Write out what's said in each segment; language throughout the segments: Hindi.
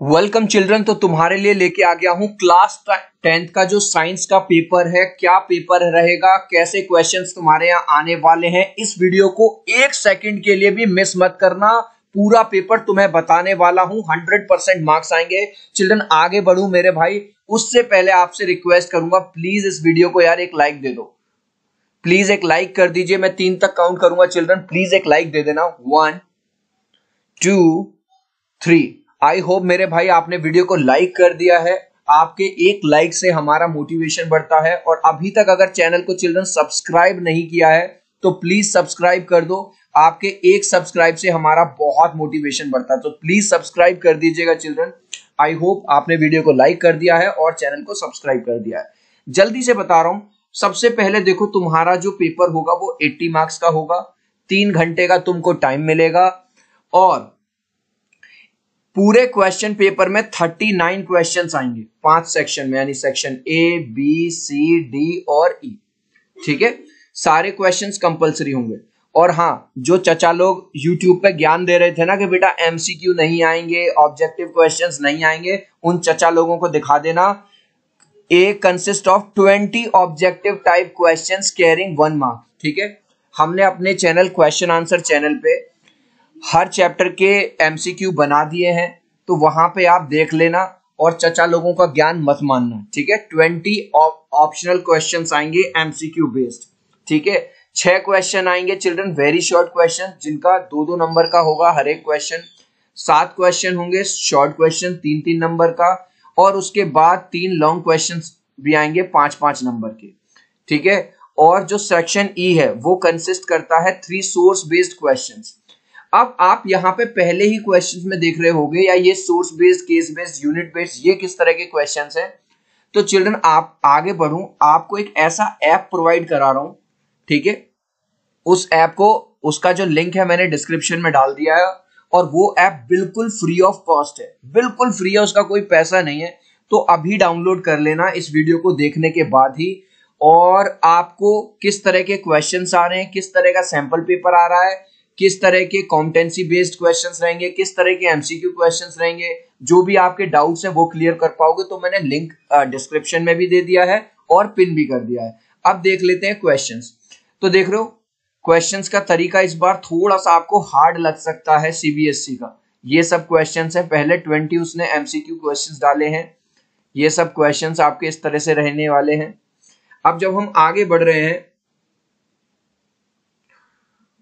वेलकम चिल्ड्रन तो तुम्हारे लिए लेके आ गया हूँ क्लास टेंथ का जो साइंस का पेपर है। क्या पेपर रहेगा? कैसे क्वेश्चंस तुम्हारे यहाँ आने वाले हैं? इस वीडियो को एक सेकंड के लिए भी मिस मत करना। पूरा पेपर तुम्हें बताने वाला हूँ। हंड्रेड परसेंट मार्क्स आएँगे। चिल्ड्रन आगे बढ़ू मेरे भाई। उससे पहले आपसे रिक्वेस्ट करूँगा प्लीज़ इस वीडियो को यार एक लाइक दे दो। प्लीज़ एक लाइक कर दीजिए। मैं तीन तक काउंट करूँगा चिल्ड्रन प्लीज़ एक लाइक दे देना। One two three I hope मेरे भाई आपने वीडियो को लाइक कर दिया है। आपके एक लाइक से हमारा मोटिवेशन बढ़ता है और अभी तक अगर चैनल को चिल्ड्रन सब्सक्राइब नहीं किया है तो प्लीज़ सब्सक्राइब कर दो। आपके एक सब्सक्राइब से हमारा बहुत मोटिवेशन बढ़ता है। तो प्लीज़ सब्सक्राइब कर दीजिएगा चिल्ड्रन आई होप आपने वीडियो को लाइक कर दिया है और चैनल को सब्सक्राइब कर दिया है। जल्दी से बता रहा हूँ, सबसे पहले देखो तुम्हारा जो पेपर होगा वो 80 मार्क्स का होगा। तीन घंटे का तुमको टाइम मिलेगा और पूरे क्वेश्चन पेपर में 39 क्वेश्चंस आएँगे। पाँच सेक्शन में, यानी section A B C D और ई e. ठीक है? सारे क्वेश्चंस कंपलसरी होंगे। और हाँ जो चचा लोग यूट्यूब पे ज्ञान दे रहे थे ना कि बेटा एमसीक्यू नहीं आएँगे ऑब्जेक्टिव क्वेश्चंस नहीं आएँगे, उन चचा लोगों को दिखा देना। A consist of twenty objective type questions carrying one mark ठीक है? हमने अपने चैनल क्वेश्चन आंसर चैनल पे हर चैप्टर के एमसीक्यू बना दिए हैं तो वहाँ पे आप देख लेना और चचा लोगों का ज्ञान मत मानना, ठीक है? ट्वेंटी ऑप्शनल क्वेश्चन आएँगे एमसीक्यू बेस्ड ठीक है? छह क्वेश्चन आएँगे चिल्ड्रन वेरी शॉर्ट क्वेश्चन जिनका दो दो नंबर का होगा हर एक क्वेश्चन सात क्वेश्चन होंगे शॉर्ट क्वेश्चन तीन तीन नंबर का, और उसके बाद तीन लॉन्ग क्वेश्चन भी आएँगे पाँच पाँच नंबर के, ठीक है? और जो सेक्शन ई e है, वो कंसिस्ट करता है थ्री सोर्स बेस्ड क्वेश्चंस अब आप यहाँ पे पहले ही क्वेश्चंस में देख रहे होंगे, या ये source based case based unit based ये किस तरह के क्वेश्चंस हैं? तो चिल्ड्रन आप आगे बढ़ू, आपको एक ऐसा ऐप प्रोवाइड करा रहा हूँ, ठीक है? उस ऐप को, उसका जो लिंक है मैंने डिस्क्रिप्शन में डाल दिया है, और वो ऐप बिल्कुल फ्री ऑफ़ कॉस्ट है। बिल्कुल फ्री है, उसका कोई पैसा नहीं है। तो अभी डाउनलोड कर लेना इस वीडियो को देखने के बाद ही, और आपको किस तरह के क्वेश्चंस आ रहे हैं, किस तरह का सैंपल पेपर आ रहा है किस तरह के कॉम्पिटेंसी बेस्ड क्वेश्चंस रहेंगे, किस तरह के एमसीक्यू क्वेश्चंस रहेंगे, जो भी आपके डाउट्स हैं वो क्लियर कर पाओगे तो मैंने लिंक डिस्क्रिप्शन में भी दे दिया है और पिन भी कर दिया है। अब देख लेते हैं क्वेश्चंस तो देख रहे हो का तरीका इस बार थोड़ा सा आपको हार्ड लग सकता है सीबीएसई e का। ये सब क्वेश्चंस है, पहले ट्वेंटी उसने एमसीक्यू क्वेश्चंस डाले हैं। ये सब क्वेश्चंस आपके इस तरह से रहने वाले हैं। अब जब हम आगे बढ़ रहे हैं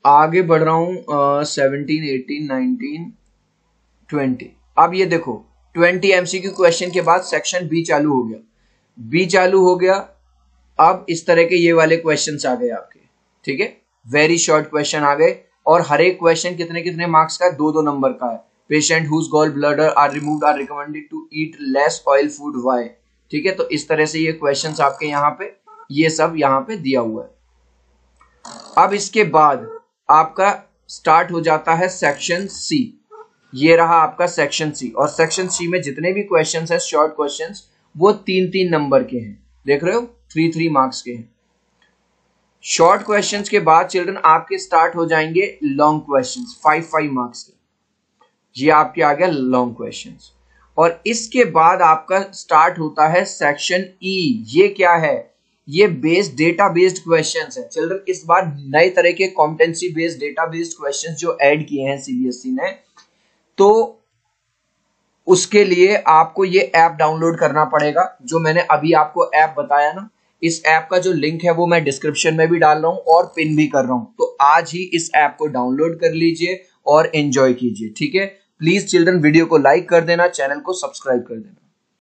आगे बढ़ रहा हूँ सेवनटीन एटीन नाइनटीन ट्वेंटी अब ये देखो ट्वेंटी एमसीक्यू क्वेश्चन के बाद सेक्शन बी चालू हो गया। बी चालू हो गया। अब इस तरह के ये वाले क्वेश्चन आ गए आपके। ठीक है? वेरी शॉर्ट क्वेश्चन आ गए। और हर एक क्वेश्चन कितने कितने मार्क्स का? दो दो नंबर का है। Patient whose gall bladder are remove are recommended to eat less oil food why ठीक है? तो इस तरह से ये क्वेश्चन आपके यहाँ पे, ये सब यहाँ पे दिया हुआ है। अब इसके बाद आपका स्टार्ट हो जाता है सेक्शन सी। ये रहा आपका सेक्शन सी। और सेक्शन सी में जितने भी क्वेश्चन है शॉर्ट क्वेश्चन वो तीन तीन नंबर के हैं। देख रहे हो? थ्री थ्री मार्क्स के हैं। शॉर्ट क्वेश्चन के बाद चिल्ड्रन आपके स्टार्ट हो जाएँगे long question five five marks के। ये आपके आ गया लॉन्ग क्वेश्चन और इसके बाद आपका स्टार्ट होता है सेक्शन ई e. ये क्या है? ये बेस्ड डेटा बेस्ड क्वेश्चन है। चिल्ड्रन इस बार नए तरह के competency based data based question जो ऐड किए हैं सीबीएसई e ने तो उसके लिए आपको ये ऐप डाउनलोड करना पड़ेगा, जो मैंने अभी आपको ऐप बताया ना। इस ऐप का जो लिंक है वो मैं डिस्क्रिप्शन में भी डाल रहा हूँ और पिन भी कर रहा हूँ। तो आज ही इस ऐप को डाउनलोड कर लीजिए और एंजॉय कीजिए, ठीक है? प्लीज़ चिल्ड्रन वीडियो को लाइक कर देना चैनल को सब्सक्राइब कर देना।